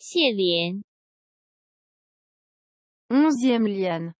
谢莲 Onzième liane.